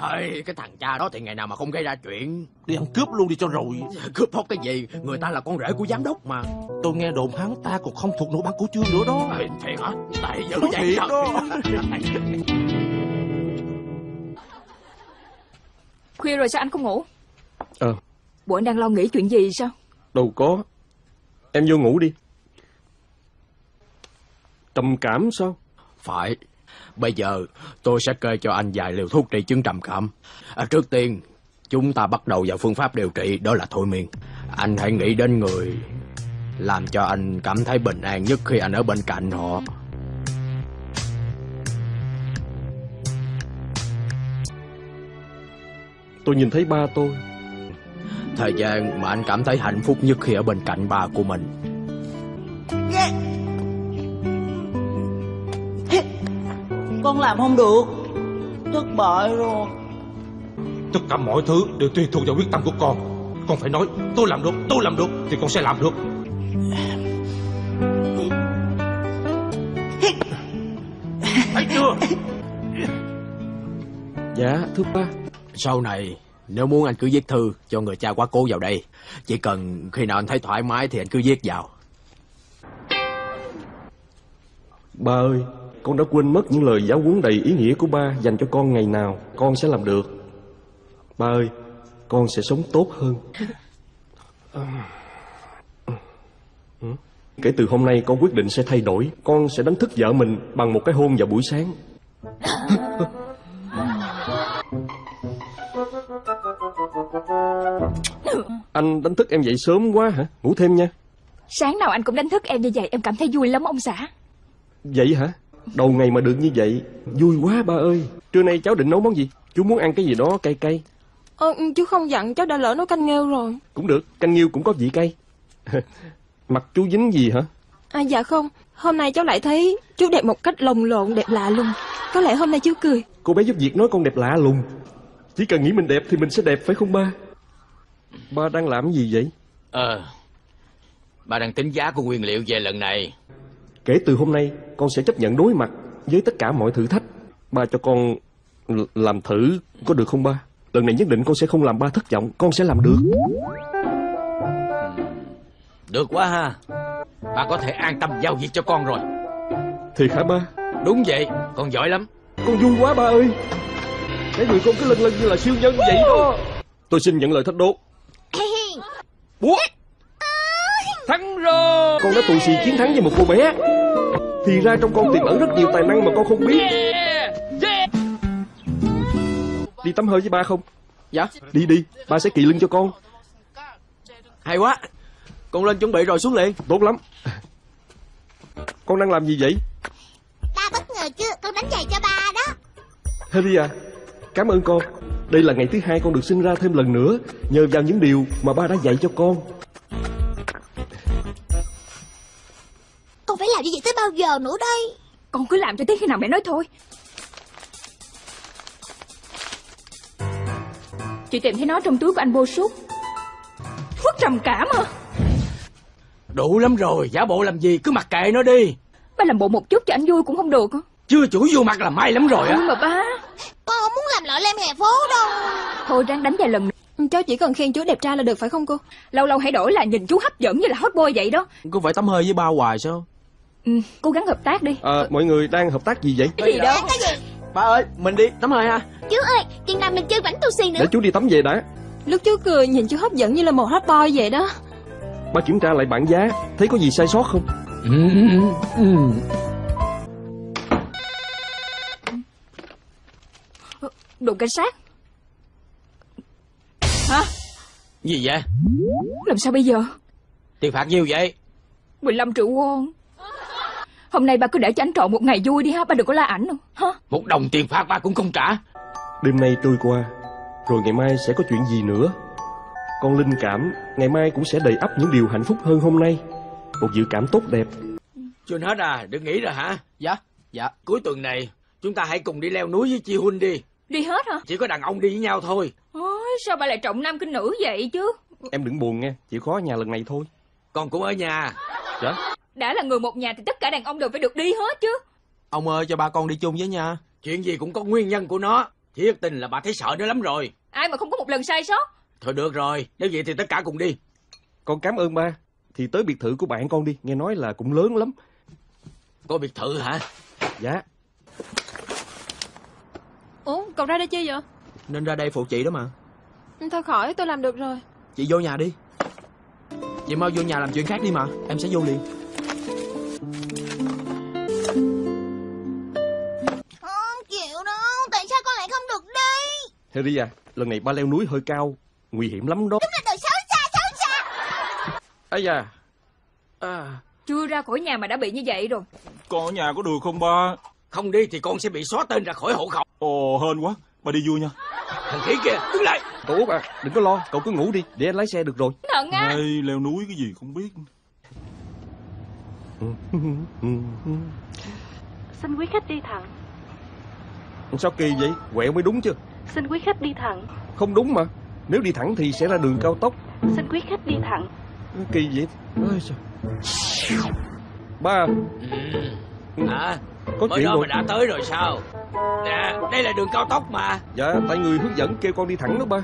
Ê, cái thằng cha đó thì ngày nào mà không gây ra chuyện Đi ăn cướp luôn đi cho rồi Cướp bóc cái gì Người ta là con rể của giám đốc mà Tôi nghe đồn hắn ta còn không thuộc nổi băng của chương nữa đó Ê, Thiệt hả Tại dữ Thiệt vậy sao? đó. Khuya rồi sao anh không ngủ? Ờ. Bộ anh đang lo nghĩ chuyện gì sao? Đâu có Em vô ngủ đi Trầm cảm sao Phải Bây giờ tôi sẽ kê cho anh vài liều thuốc trị chứng trầm cảm. À, Trước tiên Chúng ta bắt đầu vào phương pháp điều trị Đó là thôi miên. Anh hãy nghĩ đến người Làm cho anh cảm thấy bình an nhất khi anh ở bên cạnh họ. Tôi nhìn thấy ba tôi. Thời gian mà anh cảm thấy hạnh phúc nhất khi ở bên cạnh ba của mình Con làm không được. Thất bại rồi. Tất cả mọi thứ đều tùy thuộc vào quyết tâm của con. Con phải nói tôi làm được, tôi làm được Thì con sẽ làm được. Thấy chưa? Dạ thưa ba. Sau này nếu muốn anh cứ viết thư cho người cha quá cố vào đây Chỉ cần khi nào anh thấy thoải mái thì anh cứ viết vào. Ba ơi Con đã quên mất những lời giáo huấn đầy ý nghĩa của ba Dành cho con ngày nào Con sẽ làm được. Ba ơi Con sẽ sống tốt hơn. Kể từ hôm nay con quyết định sẽ thay đổi. Con sẽ đánh thức vợ mình Bằng một cái hôn vào buổi sáng. Anh đánh thức em dậy sớm quá hả? Ngủ thêm nha. Sáng nào anh cũng đánh thức em như vậy Em cảm thấy vui lắm ông xã. Vậy hả? Đầu ngày mà được như vậy, vui quá ba ơi. Trưa nay cháu định nấu món gì? Chú muốn ăn cái gì đó cay cay. Ờ, chú không dặn cháu đã lỡ nấu canh nghêu rồi. Cũng được, canh nghiêu cũng có vị cay. Mặt chú dính gì hả? À dạ không, hôm nay cháu lại thấy chú đẹp một cách lồng lộn đẹp lạ lùng. Có lẽ hôm nay chú cười. Cô bé giúp việc nói con đẹp lạ lùng. Chỉ cần nghĩ mình đẹp thì mình sẽ đẹp phải không ba? Ba đang làm gì vậy? Ờ, bà đang tính giá của nguyên liệu về lần này. Kể từ hôm nay, con sẽ chấp nhận đối mặt với tất cả mọi thử thách. Ba cho con làm thử có được không ba? Lần này nhất định con sẽ không làm ba thất vọng, con sẽ làm được. Được quá ha. Bà có thể an tâm giao việc cho con rồi. Thiệt hả ba? Đúng vậy, con giỏi lắm. Con vui quá ba ơi Cái người con cứ lân lân như là siêu nhân vậy đó Tôi xin nhận lời thách đố Búa Thắng rồi! Con đã tù xì chiến thắng với một cô bé. Thì ra trong con tiềm ẩn rất nhiều tài năng mà con không biết. Yeah! Yeah! Đi tắm hơi với ba không? Dạ. Đi đi. Ba sẽ kỳ lưng cho con. Hay quá. Con lên chuẩn bị rồi xuống liền. Tốt lắm. Con đang làm gì vậy? Ba bất ngờ chưa? Con đánh giày cho ba đó. Harry à Cảm ơn con. Đây là ngày thứ hai con được sinh ra thêm lần nữa. Nhờ vào những điều mà ba đã dạy cho con bao giờ nữa đây? Con cứ làm cho tới khi nào mẹ nói thôi. Chị tìm thấy nó trong túi của anh Bô Sút Thuốc trầm cảm à. Đủ lắm rồi Giả bộ làm gì cứ mặc kệ nó đi. Ba làm bộ một chút cho anh vui cũng không được Chưa chủi vô mặt là may lắm rồi á. Nhưng mà ba. Con không muốn làm lọ lem hè phố đâu. Thôi ráng đánh vài lần. Nữa. Cháu chỉ cần khen chú đẹp trai là được phải không cô? Lâu lâu hãy đổi là nhìn chú hấp dẫn như là hot boy vậy đó. Cứ phải tắm hơi với ba hoài sao ừ, Cố gắng hợp tác đi. À, Mọi người đang hợp tác gì vậy? Cái gì đâu Cái gì? Ba ơi mình đi tắm hơi ha. Chú ơi Chừng nào mình chơi bánh tu xì nữa. Để chú đi tắm về đã. Lúc chú cười nhìn chú hấp dẫn như là một hot boy vậy đó. Ba kiểm tra lại bảng giá Thấy có gì sai sót không? Đồn cảnh sát. Hả? Gì vậy? Làm sao bây giờ? Tiền phạt nhiêu vậy? 15 triệu won Hôm nay ba cứ để cho anh trọn một ngày vui đi ha Ba đừng có la ảnh đâu ha Một đồng tiền phạt bà cũng không trả. Đêm nay trôi qua Rồi ngày mai sẽ có chuyện gì nữa Con linh cảm Ngày mai cũng sẽ đầy ắp những điều hạnh phúc hơn hôm nay Một dự cảm tốt đẹp Chưa hết à, đừng nghỉ rồi hả? Dạ Dạ Cuối tuần này, chúng ta hãy cùng đi leo núi với Chi Huynh đi. Đi hết hả Chỉ có đàn ông đi với nhau thôi. Ôi, Sao ba lại trọng nam kinh nữ vậy chứ Em đừng buồn nghe Chịu khó ở nhà lần này thôi Con cũng ở nhà. Dạ Đã là người một nhà thì tất cả đàn ông đều phải được đi hết chứ Ông ơi cho ba con đi chung với nha Chuyện gì cũng có nguyên nhân của nó. Thiệt tình là bà thấy sợ nữa lắm rồi. Ai mà không có một lần sai sót Thôi được rồi, nếu vậy thì tất cả cùng đi. Con cảm ơn ba. Thì tới biệt thự của bạn con đi, nghe nói là cũng lớn lắm. Có biệt thự hả? Dạ. Ủa cậu ra đây chi vậy Nên ra đây phụ chị đó mà. Thôi khỏi tôi làm được rồi Chị vô nhà đi. Chị mau vô nhà làm chuyện khác đi mà. Em sẽ vô liền. Đi Harry à, lần này ba leo núi hơi cao, nguy hiểm lắm đó. Đúng là đồ xấu xa xấu xa Ây da. À, Chưa ra khỏi nhà mà đã bị như vậy rồi Con ở nhà có được không ba? Không đi thì con sẽ bị xóa tên ra khỏi hộ khẩu. Ồ, hên quá. Ba đi vui nha. Thằng khỉ kia, đứng lại. cậu Út à, đừng có lo, cậu cứ ngủ đi, để anh lái xe được rồi. Thận á Hay leo núi cái gì không biết. Xin quý khách đi thẳng. Sao kỳ vậy? Quẹo mới đúng chứ. Xin quý khách đi thẳng. Không đúng mà. Nếu đi thẳng thì sẽ ra đường cao tốc. Xin quý khách đi thẳng. Kỳ vậy? Ôi trời. Ba, Ừ. Hả? có Mới chuyện đó rồi. mà đã tới rồi sao? Nè, đây là đường cao tốc mà. Dạ, tại người hướng dẫn kêu con đi thẳng đó ba.